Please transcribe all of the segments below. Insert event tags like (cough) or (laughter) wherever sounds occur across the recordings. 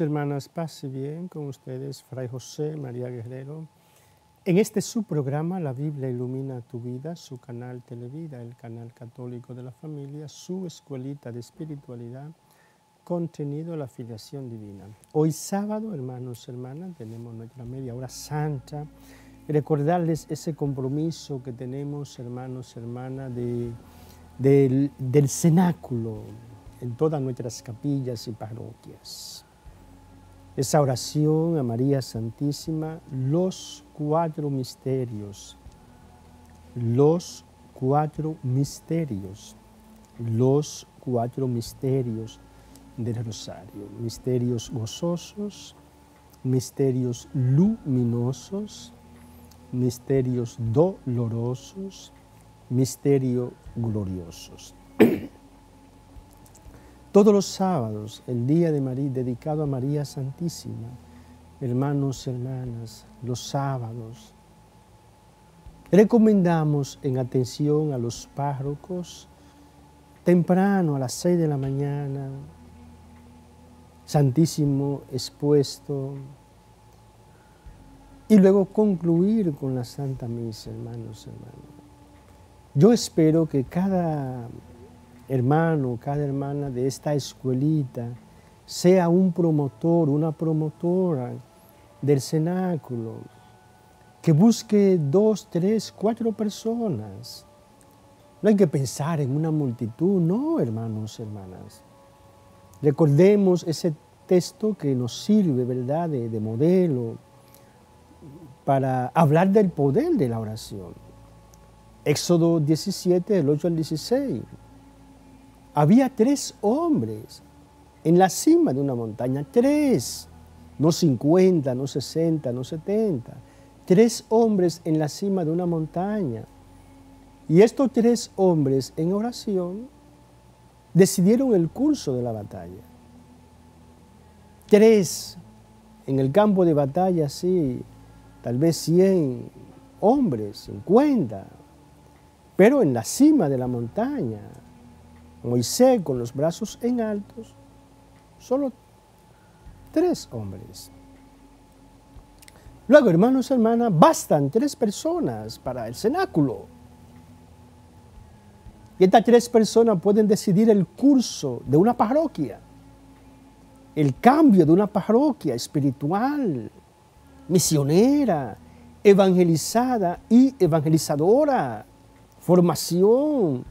Hermanas, pase bien con ustedes, Fray José María Guerrero. En este su programa, La Biblia ilumina tu vida, su canal Televida, el canal católico de la familia, su escuelita de espiritualidad, contenido la filiación divina. Hoy sábado, hermanos, hermanas, tenemos nuestra media hora santa. Recordarles ese compromiso que tenemos, hermanos, hermanas, de, del, del cenáculo, en todas nuestras capillas y parroquias. Esa oración a María Santísima, los cuatro misterios, los cuatro misterios, los cuatro misterios del rosario, misterios gozosos, misterios luminosos, misterios dolorosos, misterios gloriosos. (clears throat) Todos los sábados, el día de María, dedicado a María Santísima, hermanos, hermanas, los sábados, recomendamos en atención a los párrocos, temprano a las seis de la mañana, Santísimo expuesto, y luego concluir con la Santa Misa, hermanos, hermanos. Yo espero que cada hermano, cada hermana de esta escuelita sea un promotor, una promotora del cenáculo, que busque dos, tres, cuatro personas. No hay que pensar en una multitud, no, hermanos, hermanas. Recordemos ese texto que nos sirve, ¿verdad?, de, de modelo para hablar del poder de la oración. Éxodo 17, del 8 al 16 había tres hombres en la cima de una montaña, tres, no 50, no 60, no 70, tres hombres en la cima de una montaña. Y estos tres hombres en oración decidieron el curso de la batalla. Tres en el campo de batalla, sí, tal vez 100 hombres, 50, pero en la cima de la montaña, Moisés con los brazos en altos, solo tres hombres. Luego, hermanos y hermanas, bastan tres personas para el cenáculo. Y estas tres personas pueden decidir el curso de una parroquia, el cambio de una parroquia espiritual, misionera, evangelizada y evangelizadora, formación,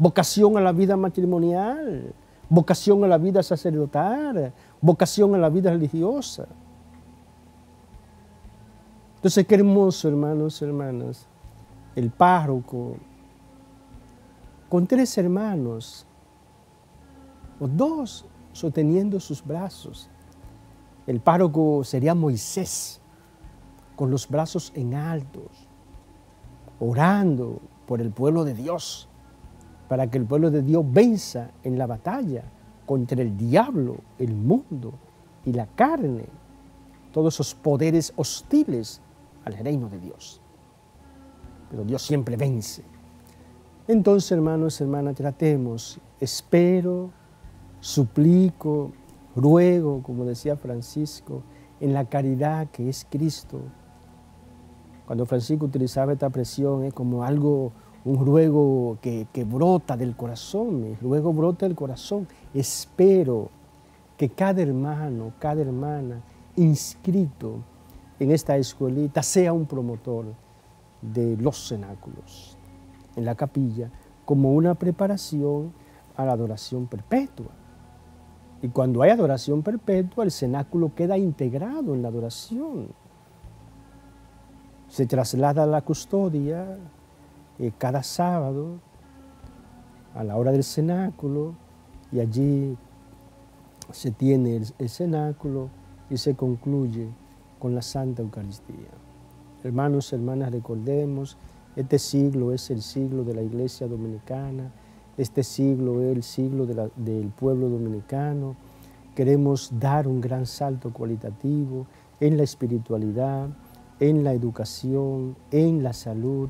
vocación a la vida matrimonial, vocación a la vida sacerdotal, vocación a la vida religiosa. Entonces, qué hermoso, hermanos y hermanas, el párroco, con tres hermanos, o dos sosteniendo sus brazos. El párroco sería Moisés, con los brazos en altos, orando por el pueblo de Dios para que el pueblo de Dios venza en la batalla contra el diablo, el mundo y la carne, todos esos poderes hostiles al reino de Dios. Pero Dios siempre vence. Entonces, hermanos, hermanas, tratemos, espero, suplico, ruego, como decía Francisco, en la caridad que es Cristo. Cuando Francisco utilizaba esta presión es como algo un ruego que, brota del corazón, mi ruego brota del corazón. Espero que cada hermano, cada hermana inscrito en esta escuelita sea un promotor de los cenáculos en la capilla como una preparación a la adoración perpetua. Y cuando hay adoración perpetua, el cenáculo queda integrado en la adoración. Se traslada a la custodia eh, cada sábado a la hora del cenáculo y allí se tiene el, cenáculo y se concluye con la Santa Eucaristía. Hermanos, hermanas, recordemos, este siglo es el siglo de la Iglesia Dominicana, este siglo es el siglo del pueblo dominicano. Queremos dar un gran salto cualitativo en la espiritualidad, en la educación, en la salud,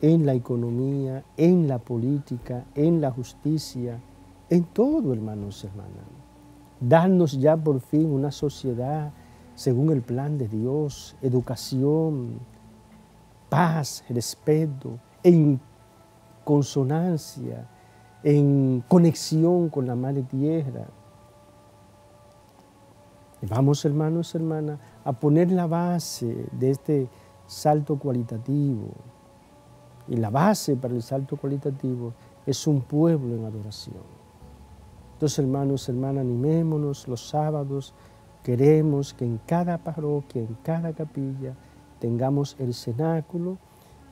en la economía, en la política, en la justicia, en todo, hermanos y hermanas. darnos ya por fin una sociedad según el plan de Dios, educación, paz, respeto, en consonancia, en conexión con la madre tierra. vamos, hermanos, hermanas, a poner la base de este salto cualitativo. Y la base para el salto cualitativo es un pueblo en adoración. Entonces, hermanos, hermanas, animémonos los sábados. Queremos que en cada parroquia, en cada capilla, tengamos el cenáculo.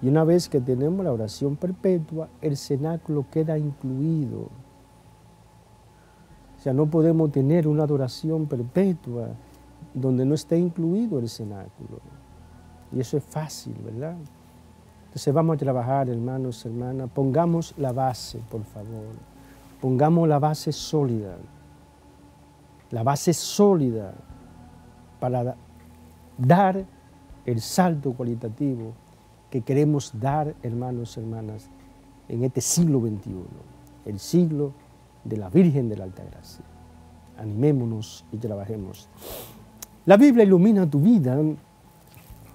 Y una vez que tenemos la oración perpetua, el cenáculo queda incluido. O sea, no podemos tener una adoración perpetua donde no esté incluido el cenáculo. Y eso es fácil, ¿verdad? Entonces vamos a trabajar, hermanos, hermanas. Pongamos la base, por favor. Pongamos la base sólida, la base sólida para dar el salto cualitativo que queremos dar, hermanos hermanas, en este siglo XXI, el siglo de la Virgen de la Altagracia. Animémonos y trabajemos. La Biblia ilumina tu vida,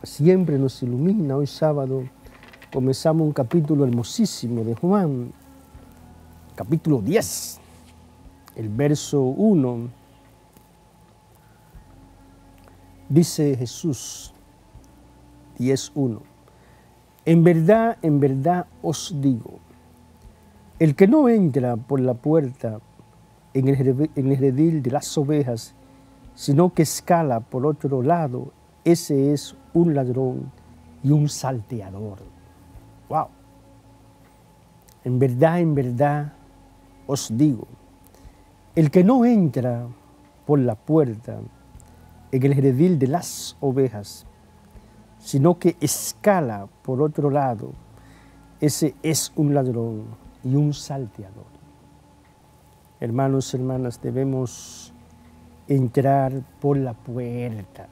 siempre nos ilumina. Hoy sábado comenzamos un capítulo hermosísimo de Juan, capítulo 10, el verso 1, dice Jesús 10.1, en verdad, en verdad os digo, el que no entra por la puerta en el, redil de las ovejas, sino que escala por otro lado, ese es un ladrón y un salteador. En verdad, en verdad os digo, el que no entra por la puerta en el redil de las ovejas, sino que escala por otro lado, ese es un ladrón y un salteador. Hermanos, hermanas, debemos entrar por la puerta,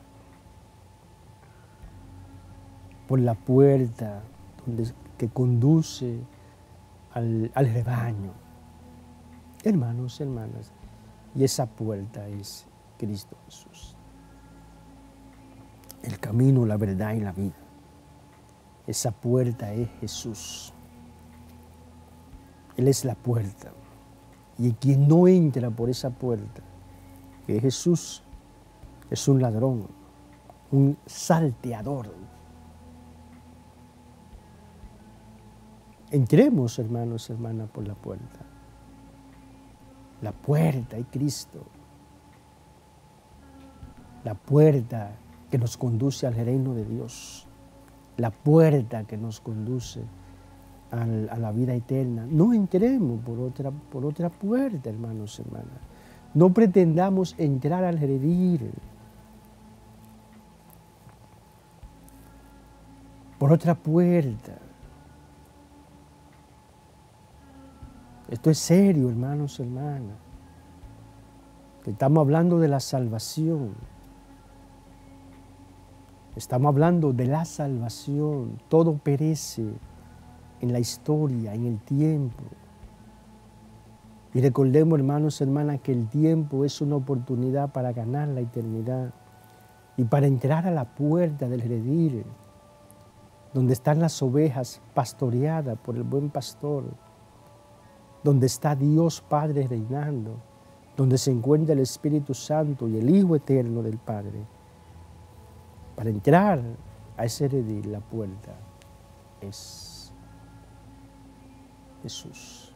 por la puerta donde, que conduce al, al rebaño hermanos, hermanas, y esa puerta es Cristo Jesús. El camino, la verdad y la vida. Esa puerta es Jesús. Él es la puerta. Y quien no entra por esa puerta, que es Jesús, es un ladrón, un salteador. Entremos, hermanos, hermanas, por la puerta la puerta es Cristo. La puerta que nos conduce al reino de Dios. La puerta que nos conduce a la vida eterna. No entremos por otra, por otra puerta, hermanos hermanas. No pretendamos entrar al redil. Por otra puerta. Esto es serio, hermanos, hermanas. Estamos hablando de la salvación. Estamos hablando de la salvación. Todo perece en la historia, en el tiempo. Y recordemos, hermanos, hermanas, que el tiempo es una oportunidad para ganar la eternidad y para entrar a la puerta del redil, donde están las ovejas pastoreadas por el buen pastor donde está Dios Padre reinando, donde se encuentra el Espíritu Santo y el Hijo Eterno del Padre. Para entrar a ese redil, la puerta es Jesús.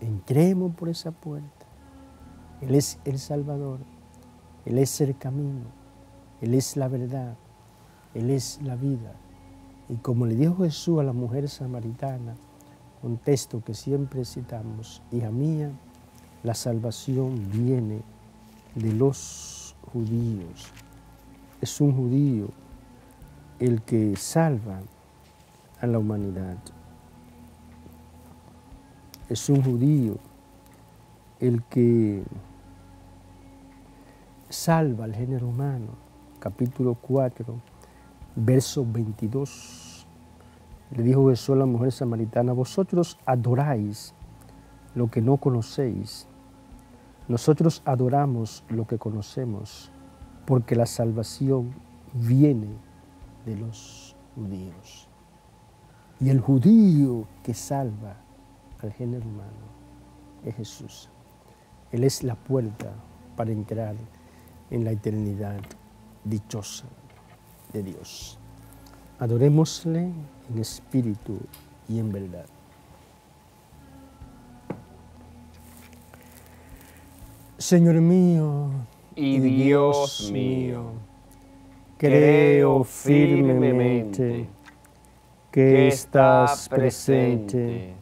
Entremos por esa puerta. Él es el Salvador, Él es el camino, Él es la verdad, Él es la vida. Y como le dijo Jesús a la mujer samaritana, un texto que siempre citamos, hija mía, la salvación viene de los judíos. Es un judío el que salva a la humanidad. Es un judío el que salva al género humano. Capítulo 4, verso 22 le dijo Jesús a la mujer samaritana, vosotros adoráis lo que no conocéis. Nosotros adoramos lo que conocemos porque la salvación viene de los judíos. Y el judío que salva al género humano es Jesús. Él es la puerta para entrar en la eternidad dichosa de Dios. Adorémosle en espíritu y en verdad. Señor mío y Dios mío, creo firmemente que estás presente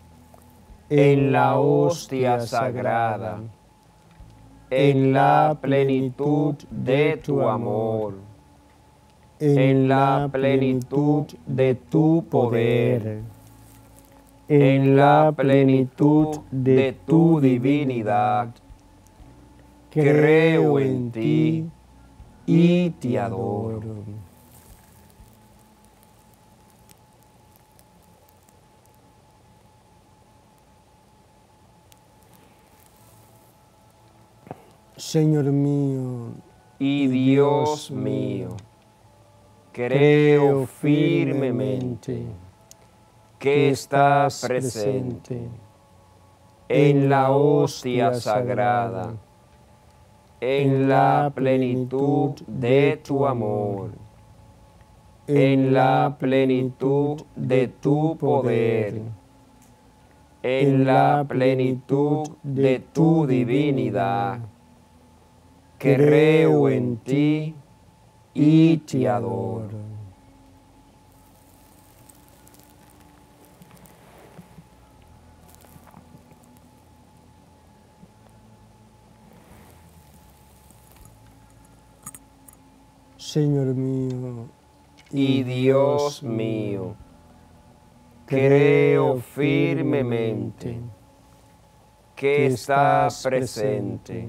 en la hostia sagrada, en la plenitud de tu amor, en la plenitud de tu poder, en la plenitud de tu divinidad. Creo en ti y te adoro. Señor mío y Dios mío, creo firmemente que estás presente en la hostia sagrada en la plenitud de tu amor, en la plenitud de tu poder, en la plenitud de tu divinidad. Creo en ti y te adoro. Señor mío y Dios mío, creo firmemente que estás presente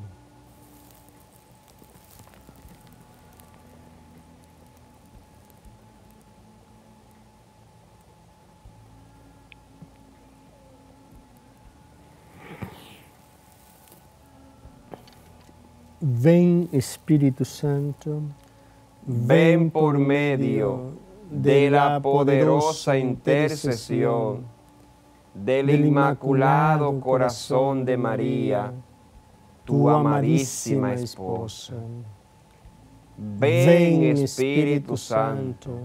Ven Espíritu Santo ven por medio de la poderosa intercesión del Inmaculado Corazón de María, tu amadísima esposa. Ven Espíritu Santo,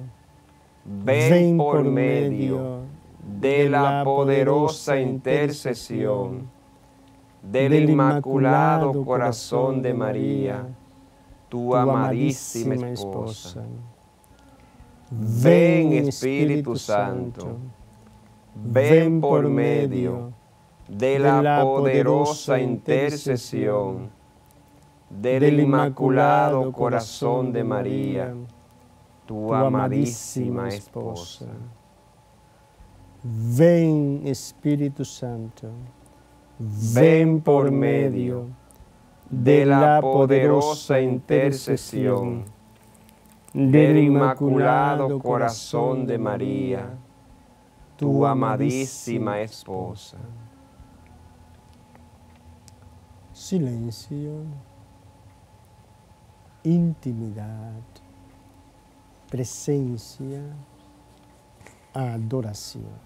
ven por medio de la poderosa intercesión del Inmaculado Corazón de María, tu amadísima esposa. Ven Espíritu Santo, ven por medio de la poderosa intercesión del Inmaculado Corazón de María, tu amadísima esposa. Ven Espíritu Santo, ven por medio de la poderosa intercesión del Inmaculado Corazón de María, tu amadísima esposa. Silencio, intimidad, presencia, adoración.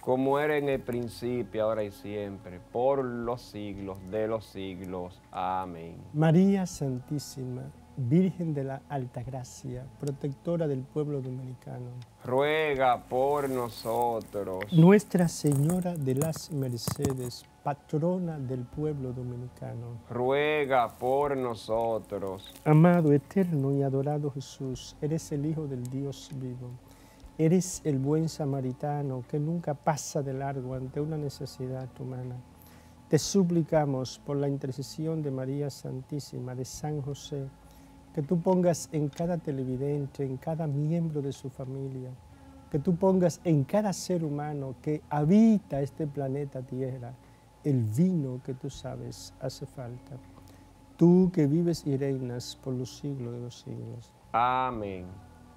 Como era en el principio, ahora y siempre, por los siglos de los siglos. Amén. María Santísima, Virgen de la Alta Gracia, protectora del pueblo dominicano. Ruega por nosotros. Nuestra Señora de las Mercedes, patrona del pueblo dominicano. Ruega por nosotros. Amado, eterno y adorado Jesús, eres el Hijo del Dios vivo. Eres el buen samaritano que nunca pasa de largo ante una necesidad humana. Te suplicamos por la intercesión de María Santísima, de San José, que tú pongas en cada televidente, en cada miembro de su familia, que tú pongas en cada ser humano que habita este planeta Tierra el vino que tú sabes hace falta. Tú que vives y reinas por los siglos de los siglos. Amén.